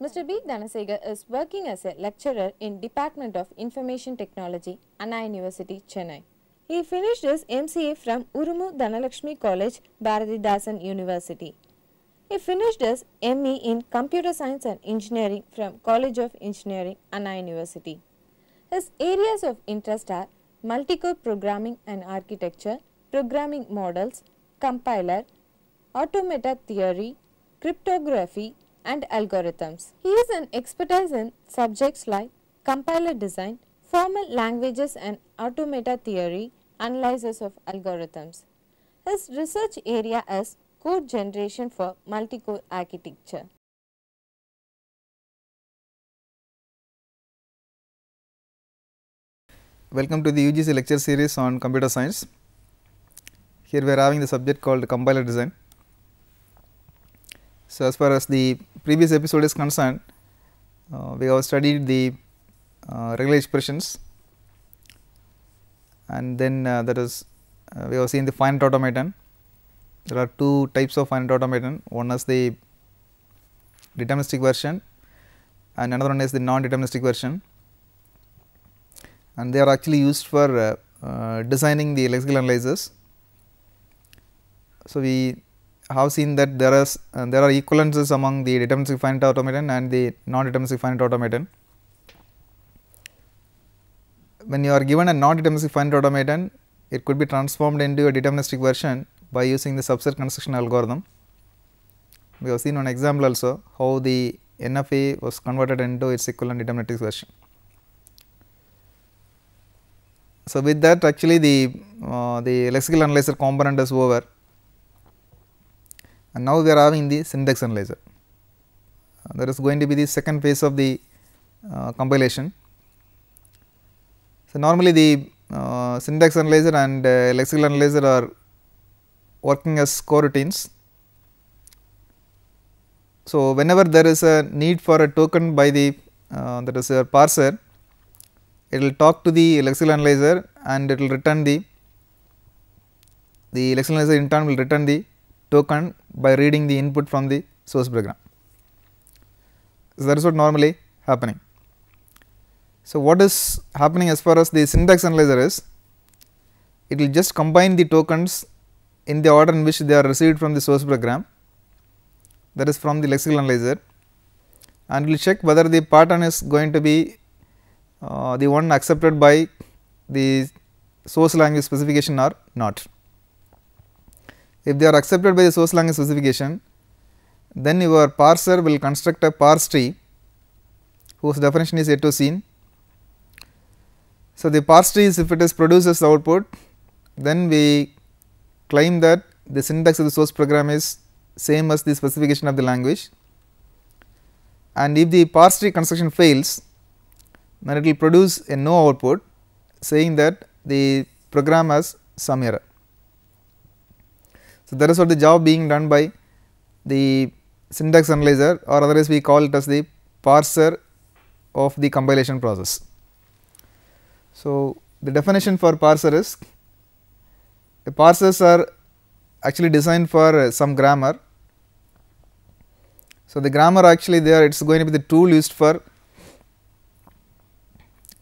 Mr. B. Dhanasegar is working as a lecturer in Department of Information Technology, Anna University, Chennai. He finished his MCA from Urumu Dhanalakshmi College, Bharathidasan University. He finished his ME in Computer Science and Engineering from College of Engineering, Anna University. His areas of interest are multi-core programming and architecture, programming models, compiler, automata theory, cryptography and algorithms. He is an expertise in subjects like compiler design, formal languages and automata theory, analysis of algorithms. His research area is code generation for multi-core architecture. Welcome to the UGC lecture series on computer science. Here we are having the subject called compiler design. So, as far as the previous episode is concerned, uh, we have studied the uh, regular expressions and then uh, that is uh, we have seen the finite automaton. There are two types of finite automaton, one is the deterministic version and another one is the non-deterministic version and they are actually used for uh, uh, designing the lexical analyzers. So, we have seen that there is uh, there are equivalences among the deterministic finite automaton and the non-deterministic finite automaton. When you are given a non-deterministic finite automaton, it could be transformed into a deterministic version by using the subset construction algorithm. We have seen one example also how the NFA was converted into its equivalent deterministic version. So, with that actually the uh, the lexical analyzer component is over and now we are having the syntax analyzer. Uh, that is going to be the second phase of the uh, compilation. So, normally the uh, syntax analyzer and uh, lexical analyzer are working as coroutines. So, whenever there is a need for a token by the uh, that is a parser, it will talk to the lexical analyzer and it will return the the lexical analyzer in turn will return the token by reading the input from the source program. So, that is what normally happening. So, what is happening as far as the syntax analyzer is, it will just combine the tokens in the order in which they are received from the source program that is from the lexical analyzer and will check whether the pattern is going to be uh, the one accepted by the source language specification or not. If they are accepted by the source language specification, then your parser will construct a parse tree whose definition is yet to seen. So, the parse tree is if it is produces the output, then we claim that the syntax of the source program is same as the specification of the language and if the parse tree construction fails, then it will produce a no output saying that the program has some error. So, that is what the job being done by the syntax analyzer or otherwise we call it as the parser of the compilation process. So, the definition for parser is the parsers are actually designed for some grammar. So, the grammar actually there it is going to be the tool used for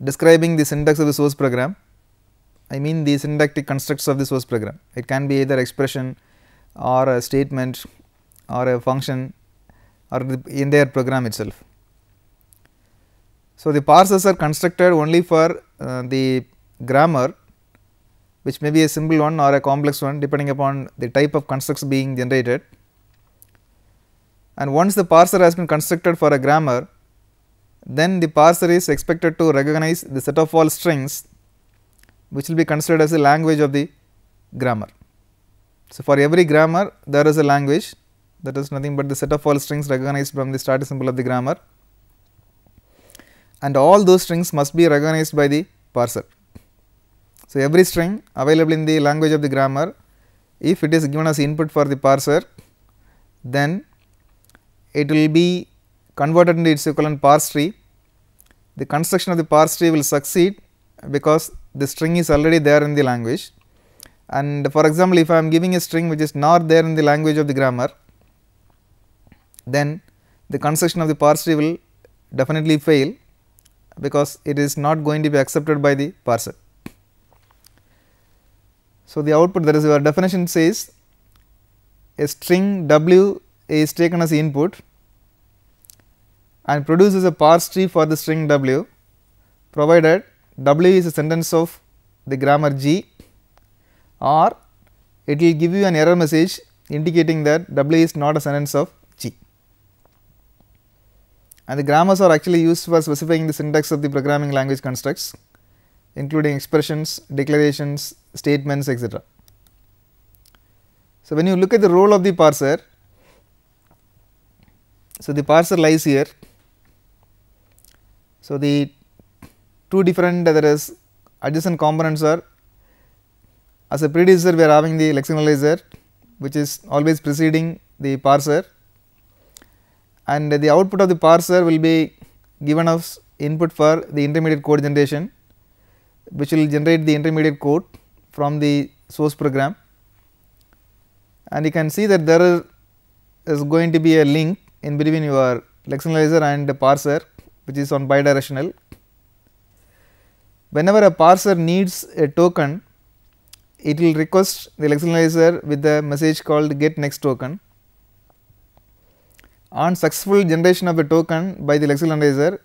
describing the syntax of the source program. I mean the syntactic constructs of the source program. It can be either expression or a statement or a function or the entire program itself. So, the parsers are constructed only for uh, the grammar which may be a simple one or a complex one depending upon the type of constructs being generated. And once the parser has been constructed for a grammar, then the parser is expected to recognize the set of all strings which will be considered as the language of the grammar. So, for every grammar there is a language that is nothing but the set of all strings recognized from the starting symbol of the grammar and all those strings must be recognized by the parser. So, every string available in the language of the grammar if it is given as input for the parser then it will be converted into its equivalent parse tree. The construction of the parse tree will succeed because the string is already there in the language and for example, if I am giving a string which is not there in the language of the grammar then the construction of the parse tree will definitely fail because it is not going to be accepted by the parser. So, the output that is your definition says a string w is taken as input and produces a parse tree for the string w provided w is a sentence of the grammar g or it will give you an error message indicating that w is not a sentence of g and the grammars are actually used for specifying the syntax of the programming language constructs including expressions, declarations, statements etc. So, when you look at the role of the parser, so the parser lies here. So, the two different that is adjacent components are as a predecessor we are having the lexicalizer which is always preceding the parser and the output of the parser will be given as input for the intermediate code generation which will generate the intermediate code from the source program and you can see that there is going to be a link in between your lexicalizer and the parser which is on bidirectional. Whenever a parser needs a token it will request the lexical analyzer with the message called get next token. On successful generation of a token by the lexical analyzer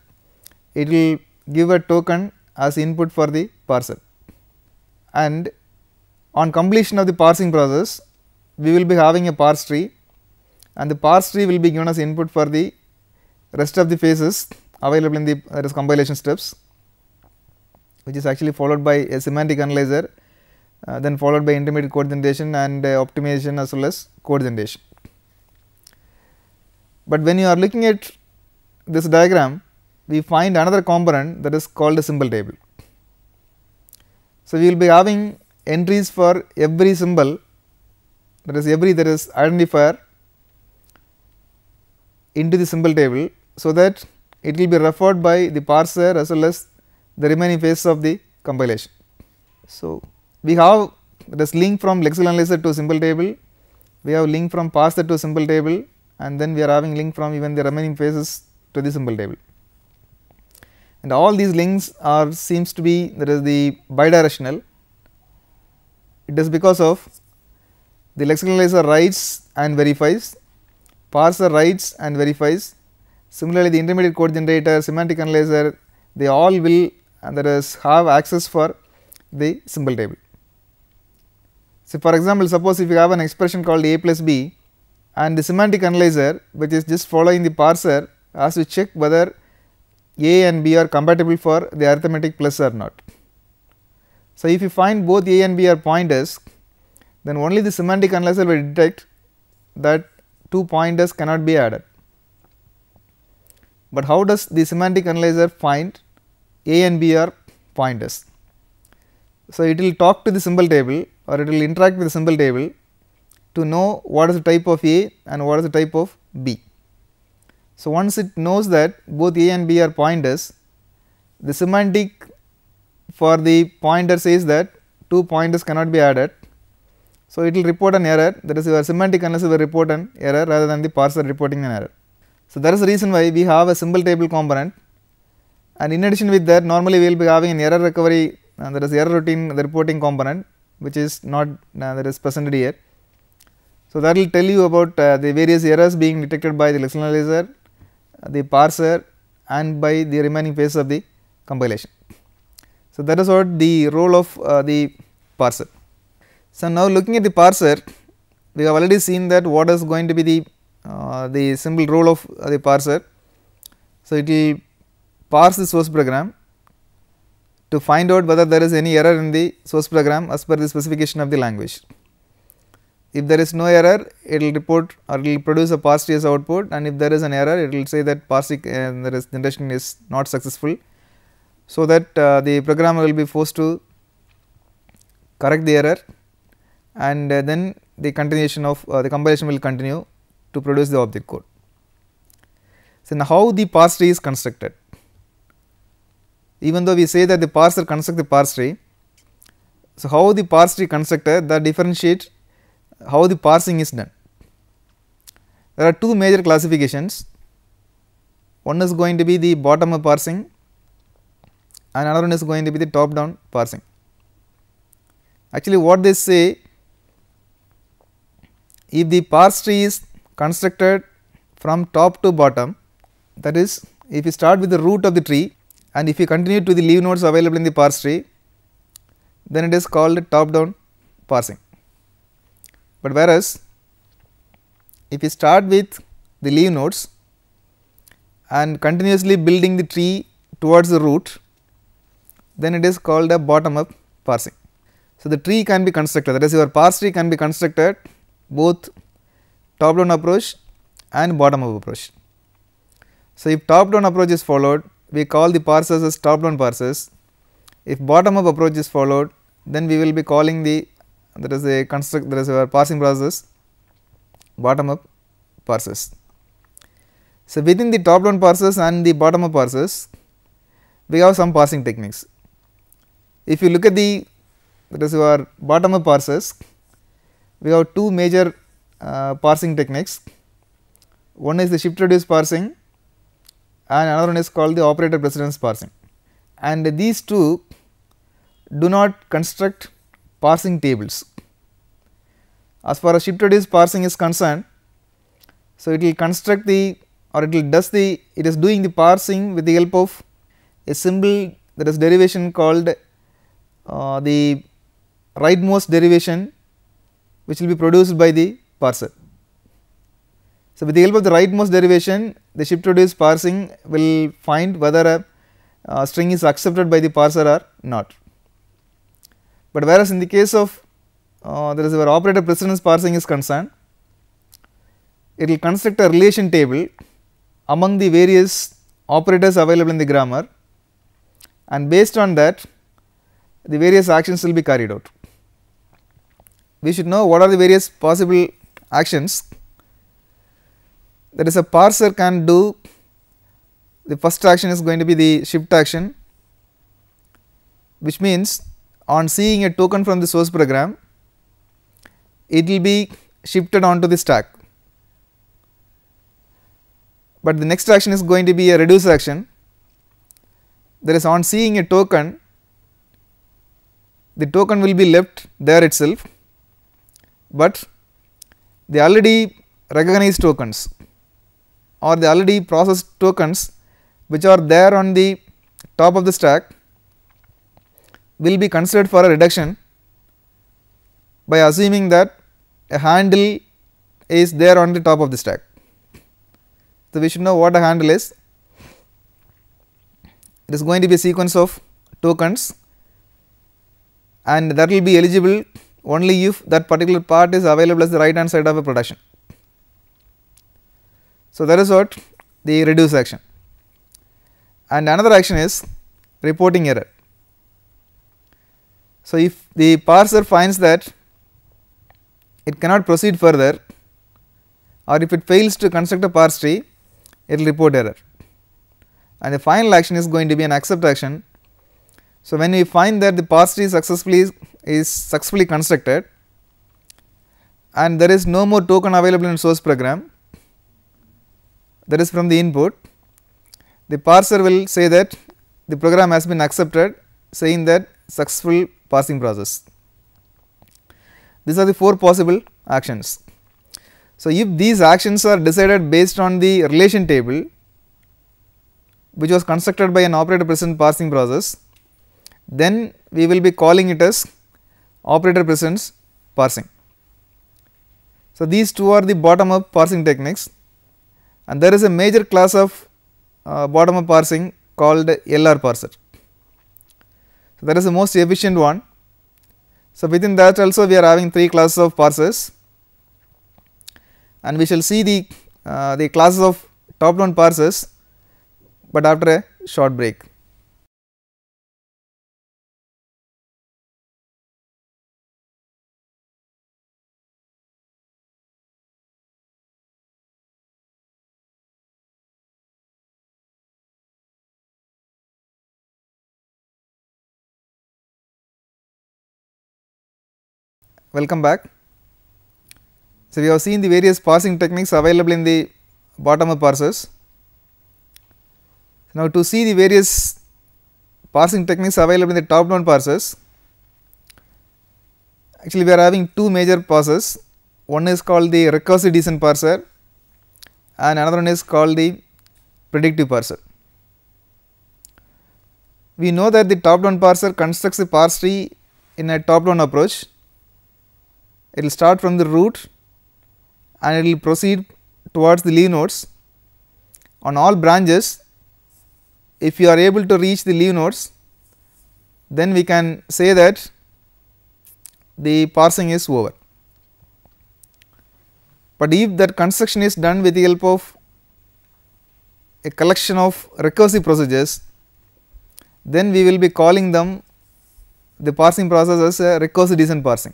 it will give a token as input for the parser and on completion of the parsing process we will be having a parse tree and the parse tree will be given as input for the rest of the phases available in the uh, is compilation steps which is actually followed by a semantic analyzer uh, then followed by intermediate code generation and uh, optimization as well as code generation. But when you are looking at this diagram we find another component that is called a symbol table. So, we will be having entries for every symbol that is every that is identifier into the symbol table. So, that it will be referred by the parser as well as the remaining phase of the compilation. So, we have this link from lexical analyzer to symbol table, we have link from parser to symbol table. And then we are having link from even the remaining phases to the symbol table. And all these links are seems to be that is the bidirectional. It is because of the lexical analyzer writes and verifies parser writes and verifies. Similarly the intermediate code generator semantic analyzer they all will and that is have access for the symbol table so for example suppose if you have an expression called a plus b and the semantic analyzer which is just following the parser has to check whether a and b are compatible for the arithmetic plus or not. So, if you find both a and b are pointers then only the semantic analyzer will detect that two pointers cannot be added. But how does the semantic analyzer find a and b are pointers? So, it will talk to the symbol table or it will interact with the symbol table to know what is the type of a and what is the type of b. So, once it knows that both a and b are pointers, the semantic for the pointer says that two pointers cannot be added. So, it will report an error that is your semantic analysis will report an error rather than the parser reporting an error. So, that is the reason why we have a symbol table component and in addition with that normally we will be having an error recovery that is error routine the reporting component which is not uh, that is presented here. So, that will tell you about uh, the various errors being detected by the lexical analyzer the parser and by the remaining phase of the compilation. So, that is what the role of uh, the parser. So, now looking at the parser we have already seen that what is going to be the uh, the simple role of uh, the parser. So, it will parse the source program to find out whether there is any error in the source program as per the specification of the language. If there is no error, it will report or it will produce a parse output and if there is an error, it will say that parsing uh, is generation is not successful. So, that uh, the programmer will be forced to correct the error and uh, then the continuation of uh, the compilation will continue to produce the object code. So, now how the parse tree is constructed? Even though we say that the parser construct the parse tree, so how the parse tree constructed that differentiate how the parsing is done. There are two major classifications. one is going to be the bottom up parsing and another one is going to be the top down parsing. Actually what they say if the parse tree is constructed from top to bottom that is if you start with the root of the tree and if you continue to the leaf nodes available in the parse tree then it is called top down parsing. But whereas if you start with the leaf nodes and continuously building the tree towards the root then it is called a bottom up parsing. So, the tree can be constructed that is your parse tree can be constructed both top down approach and bottom up approach. So, if top down approach is followed we call the parsers as top down parsers. If bottom up approach is followed then we will be calling the that is a construct that is our parsing process bottom up parsers. So, within the top down parsers and the bottom up parsers we have some parsing techniques. If you look at the that is our bottom up parsers we have two major uh, parsing techniques. One is the shift reduce parsing and another one is called the operator precedence parsing and these two do not construct parsing tables. As far as shift reduce parsing is concerned, so it will construct the or it will does the it is doing the parsing with the help of a symbol that is derivation called uh, the rightmost derivation which will be produced by the parser. So, with the help of the rightmost derivation the shift reduce parsing will find whether a uh, string is accepted by the parser or not. But whereas in the case of uh, there is where operator precedence parsing is concerned, it will construct a relation table among the various operators available in the grammar and based on that the various actions will be carried out. We should know what are the various possible actions that is a parser can do the first action is going to be the shift action which means on seeing a token from the source program it will be shifted onto the stack. But the next action is going to be a reduce action that is on seeing a token the token will be left there itself, but the already recognized tokens or the already processed tokens which are there on the top of the stack will be considered for a reduction by assuming that a handle is there on the top of the stack. So, we should know what a handle is. It is going to be a sequence of tokens and that will be eligible only if that particular part is available as the right hand side of a production. So, that is what the reduce action and another action is reporting error. So, if the parser finds that it cannot proceed further or if it fails to construct a parse tree it will report error and the final action is going to be an accept action. So, when we find that the parse tree successfully is successfully constructed and there is no more token available in source program that is from the input the parser will say that the program has been accepted saying that successful parsing process. These are the 4 possible actions. So, if these actions are decided based on the relation table which was constructed by an operator precedence parsing process, then we will be calling it as operator precedence parsing. So, these two are the bottom up parsing techniques and there is a major class of uh, bottom up parsing called LR parser. So, that is the most efficient one. So, within that also we are having 3 classes of parsers and we shall see the, uh, the classes of top down parsers, but after a short break. Welcome back. So, we have seen the various parsing techniques available in the bottom up parsers. Now, to see the various parsing techniques available in the top down parsers, actually we are having two major parsers. One is called the recursive descent parser and another one is called the predictive parser. We know that the top down parser constructs the parse tree in a top down approach. It will start from the root and it will proceed towards the leaf nodes. On all branches, if you are able to reach the leaf nodes, then we can say that the parsing is over. But if that construction is done with the help of a collection of recursive procedures, then we will be calling them the parsing process as a recursive descent parsing.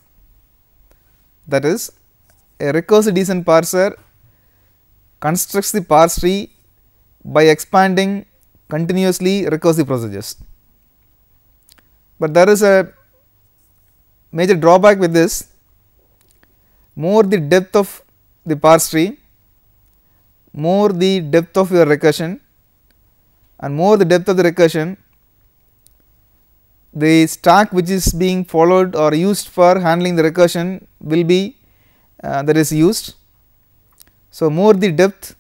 That is a recursive descent parser constructs the parse tree by expanding continuously recursive procedures. But there is a major drawback with this more the depth of the parse tree, more the depth of your recursion and more the depth of the recursion the stack which is being followed or used for handling the recursion will be uh, that is used. So, more the depth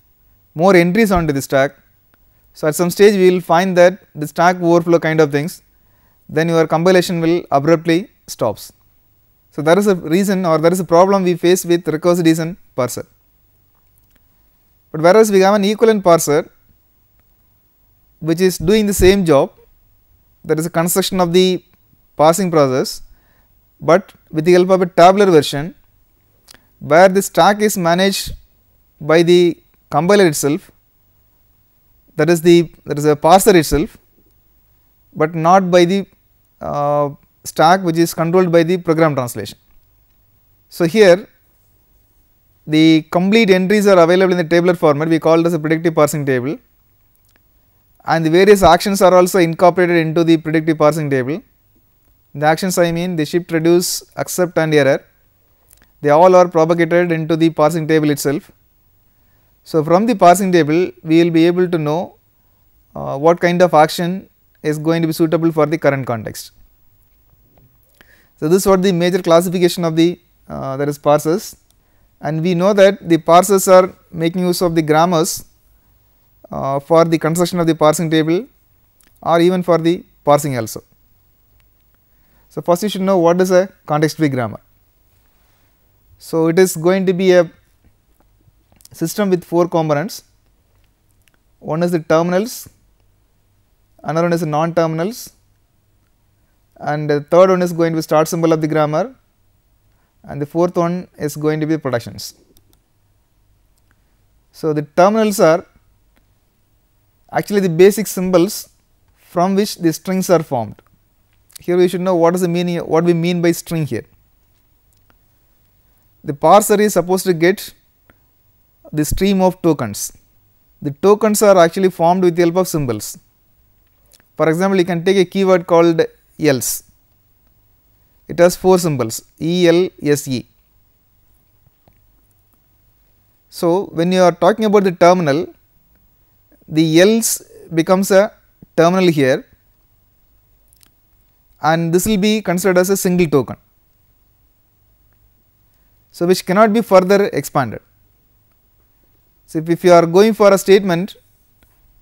more entries onto the stack. So, at some stage we will find that the stack overflow kind of things then your compilation will abruptly stops. So, there is a reason or there is a problem we face with recursive descent parser. But whereas we have an equivalent parser which is doing the same job that is a construction of the parsing process, but with the help of a tabular version where the stack is managed by the compiler itself that is the that is a parser itself, but not by the uh, stack which is controlled by the program translation. So, here the complete entries are available in the tabular format we call it as a predictive parsing table and the various actions are also incorporated into the predictive parsing table. The actions I mean the shift reduce accept and error they all are propagated into the parsing table itself. So, from the parsing table we will be able to know uh, what kind of action is going to be suitable for the current context. So, this is what the major classification of the uh, that is parsers and we know that the parsers are making use of the grammars uh, for the construction of the parsing table or even for the parsing also. So, first you should know what is a context free grammar. So, it is going to be a system with 4 components one is the terminals, another one is the non terminals and the third one is going to be start symbol of the grammar and the fourth one is going to be productions. So, the terminals are actually the basic symbols from which the strings are formed. Here we should know what is the meaning what we mean by string here. The parser is supposed to get the stream of tokens. The tokens are actually formed with the help of symbols. For example, you can take a keyword called else. It has 4 symbols E L S E. So, when you are talking about the terminal, the else becomes a terminal here and this will be considered as a single token. So, which cannot be further expanded. So, if, if you are going for a statement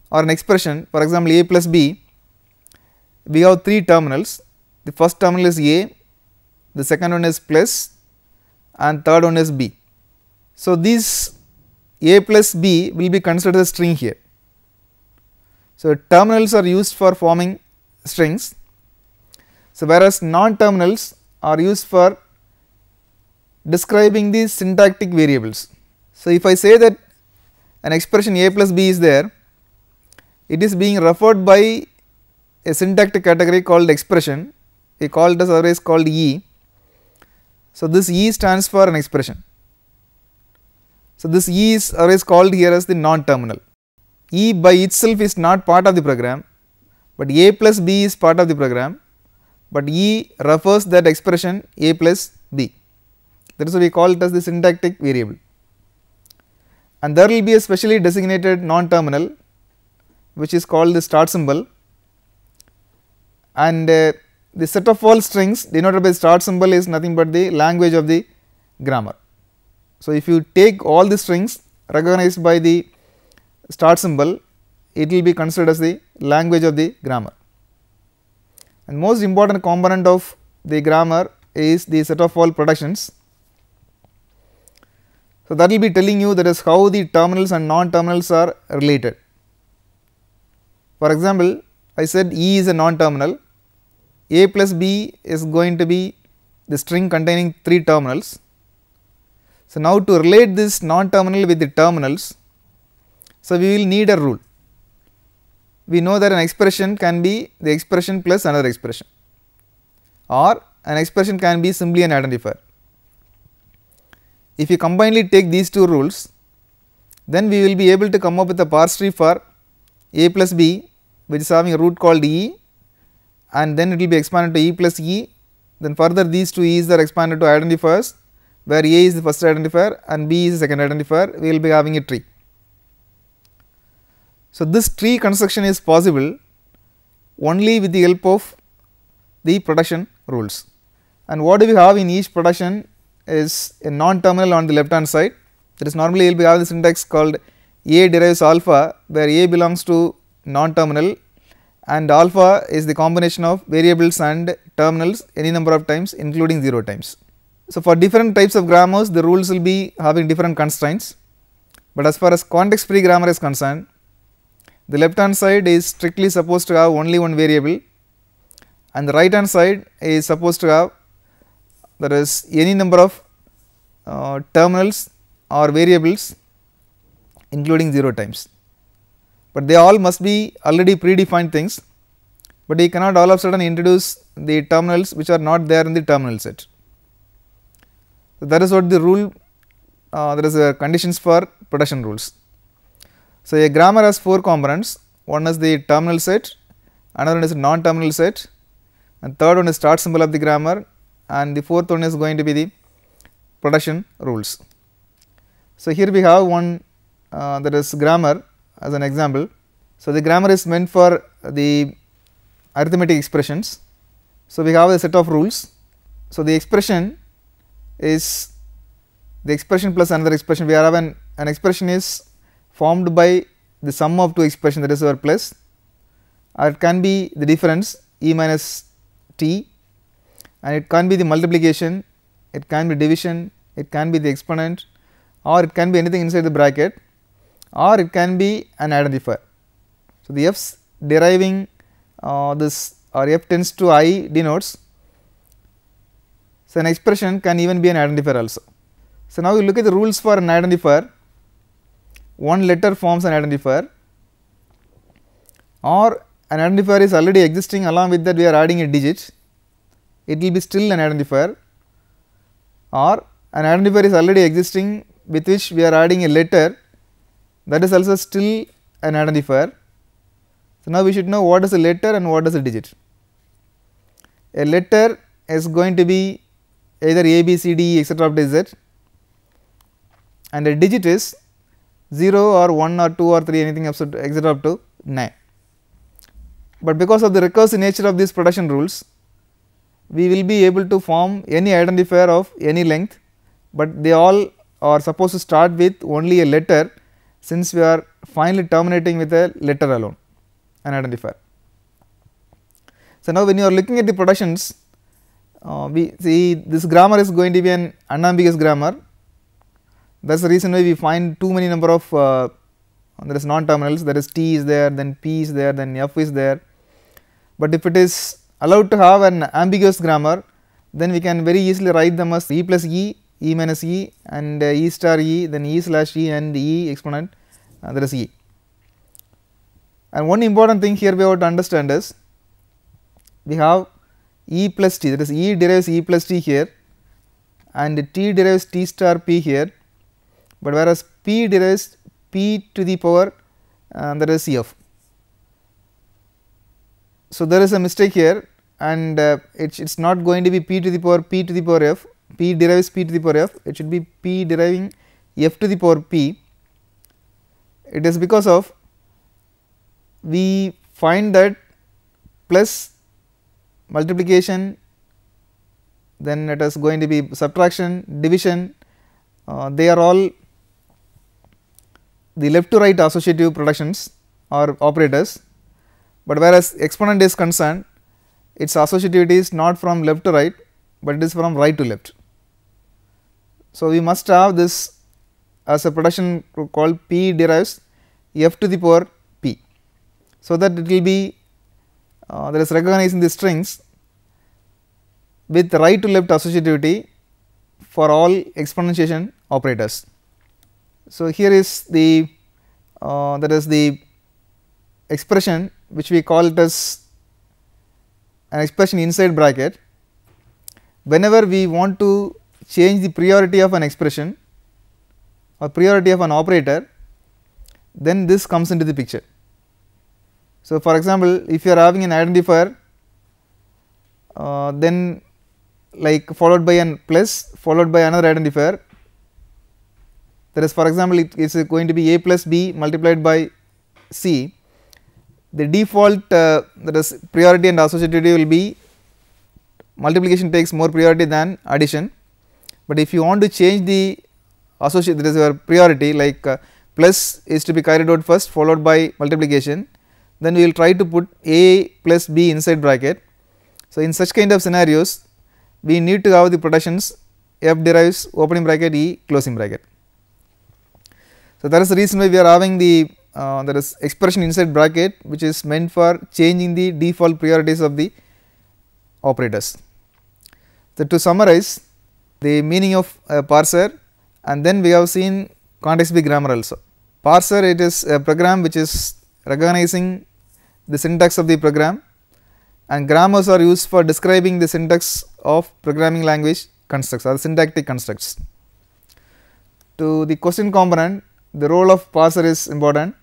or an expression for example, a plus b, we have 3 terminals, the first terminal is a, the second one is plus and third one is b. So, these a plus b will be considered a string here. So, terminals are used for forming strings. So, whereas non terminals are used for describing the syntactic variables. So, if I say that an expression a plus b is there, it is being referred by a syntactic category called expression, we call it as otherwise called E. So, this E stands for an expression. So, this E is always called here as the non terminal. E by itself is not part of the program, but A plus B is part of the program, but E refers that expression A plus B that is why we call it as the syntactic variable. And there will be a specially designated non terminal which is called the start symbol and uh, the set of all strings denoted by start symbol is nothing but the language of the grammar. So, if you take all the strings recognized by the start symbol it will be considered as the language of the grammar and most important component of the grammar is the set of all productions. So, that will be telling you that is how the terminals and non terminals are related. For example, I said E is a non terminal, A plus B is going to be the string containing 3 terminals. So, now to relate this non terminal with the terminals, so we will need a rule. We know that an expression can be the expression plus another expression or an expression can be simply an identifier. If you combinedly take these two rules, then we will be able to come up with a parse tree for a plus b which is having a root called e and then it will be expanded to e plus e then further these two e's are expanded to identifiers where a is the first identifier and b is the second identifier we will be having a tree. So, this tree construction is possible only with the help of the production rules. And what do we have in each production is a non terminal on the left hand side. That is normally we have this syntax called a derives alpha where a belongs to non terminal and alpha is the combination of variables and terminals any number of times including 0 times. So, for different types of grammars the rules will be having different constraints, but as far as context free grammar is concerned the left hand side is strictly supposed to have only one variable and the right hand side is supposed to have there is any number of uh, terminals or variables including 0 times, but they all must be already predefined things, but you cannot all of a sudden introduce the terminals which are not there in the terminal set. So, that is what the rule uh, there is a conditions for production rules. So, a grammar has 4 components one is the terminal set, another one is non terminal set and third one is start symbol of the grammar and the fourth one is going to be the production rules. So, here we have one uh, that is grammar as an example. So, the grammar is meant for the arithmetic expressions. So, we have a set of rules. So, the expression is the expression plus another expression we have an, an expression is formed by the sum of two expressions that is our plus or it can be the difference e minus t and it can be the multiplication, it can be division, it can be the exponent or it can be anything inside the bracket or it can be an identifier. So, the f's deriving uh, this or f tends to i denotes so, an expression can even be an identifier also. So, now we look at the rules for an identifier, one letter forms an identifier or an identifier is already existing along with that we are adding a digit, it will be still an identifier or an identifier is already existing with which we are adding a letter that is also still an identifier. So, now we should know what is a letter and what is a digit. A letter is going to be either a, b, c, d, etc. up to z and a digit is 0 or 1 or 2 or 3 anything etc. up to 9. But because of the recursive nature of these production rules, we will be able to form any identifier of any length, but they all are supposed to start with only a letter since we are finally terminating with a letter alone an identifier. So, now when you are looking at the productions uh, we see this grammar is going to be an unambiguous grammar that is the reason why we find too many number of uh, there is non terminals that is t is there then p is there then f is there, but if it is allowed to have an ambiguous grammar then we can very easily write them as e plus e, e minus e and uh, e star e then e slash e and e exponent uh, that is e. And one important thing here we have to understand is we have e plus t that is e derives e plus t here and t derives t star p here, but whereas p derives p to the power uh, that is f. So, there is a mistake here and uh, it is not going to be p to the power p to the power f, p derives p to the power f, it should be p deriving f to the power p. It is because of we find that plus multiplication then it is going to be subtraction division uh, they are all the left to right associative productions or operators, but whereas exponent is concerned its associativity is not from left to right, but it is from right to left. So, we must have this as a production called P derives f to the power p. So, that it will be uh, that is recognizing the strings with right to left associativity for all exponentiation operators. So, here is the uh, that is the expression which we call it as an expression inside bracket. Whenever we want to change the priority of an expression or priority of an operator, then this comes into the picture. So, for example, if you are having an identifier, uh, then like followed by an plus followed by another identifier that is for example, it is going to be a plus b multiplied by c the default uh, that is priority and associativity will be multiplication takes more priority than addition, but if you want to change the associate that is your priority like uh, plus is to be carried out first followed by multiplication then we will try to put a plus b inside bracket. So, in such kind of scenarios we need to have the productions f derives opening bracket e closing bracket. So, that is the reason why we are having the uh, expression inside bracket which is meant for changing the default priorities of the operators. So, to summarize the meaning of parser and then we have seen context free grammar also. Parser it is a program which is recognizing the syntax of the program and grammars are used for describing the syntax of programming language constructs or syntactic constructs. To the question component the role of parser is important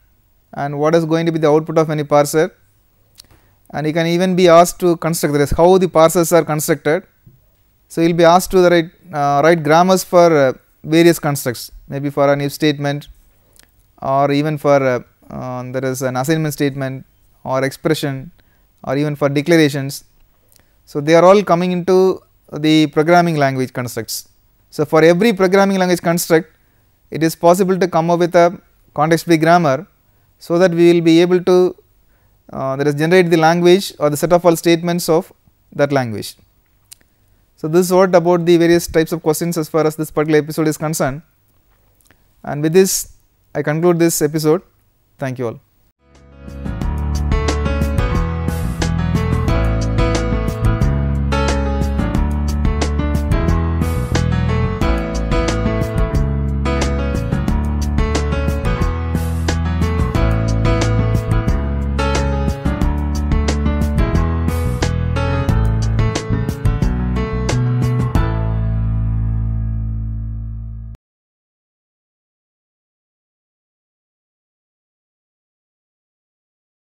and what is going to be the output of any parser and you can even be asked to construct this how the parsers are constructed. So, you will be asked to write, uh, write grammars for uh, various constructs maybe for an if statement or even for uh, uh there is an assignment statement or expression or even for declarations. So, they are all coming into the programming language constructs. So, for every programming language construct it is possible to come up with a context free grammar so that we will be able to uh, that is generate the language or the set of all statements of that language. So, this is what about the various types of questions as far as this particular episode is concerned and with this I conclude this episode thank you all.